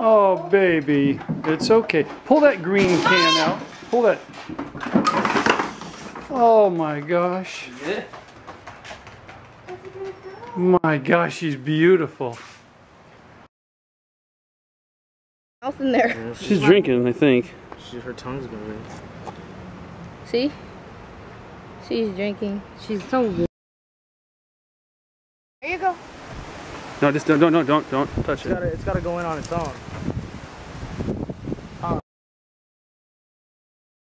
Oh, baby. It's okay. Pull that green can out. Pull that. Oh my gosh. Yeah. My gosh, she's beautiful. Mouth in there. Yeah, She's drinking, I think. She, her tongue's moving. See? She's drinking. She's so good. There you go. No, just don't, don't, don't, don't, don't touch It's it. gotta, it's gotta go in on its own.